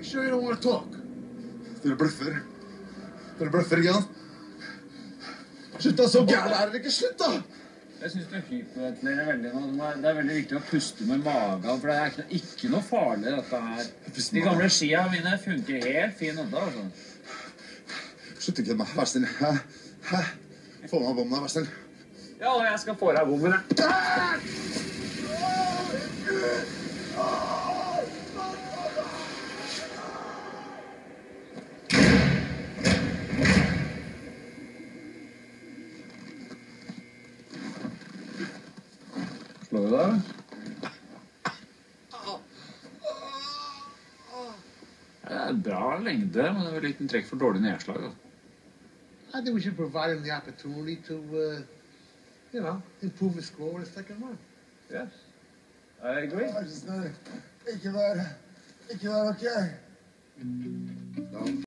You sure you don't want to talk? Dere bløffer. Dere bløffer, ikke sant? Slutt, da! Så gæren er dere ikke! Slutt, da! Jeg syns du hyperventilerer veldig nå. Det er veldig viktig å puste med magen, for det er ikke, ikke noe farlig, dette her. De gamle skia mine funker helt fint ennå, altså. Slutt å kødde med meg, vær snill. Hæ? Hæ? Få meg her, vær snill. Ja, og jeg skal få deg bommen, jeg. Deg? Det er bra lengde, men det er vel liten trekk for dårlig nedslag. Altså. I think we should provide him the opportunity to, uh, you know, improve his score in a second round. Yes. I agree. Vær så snill. Ikke vær Ikke vær ok.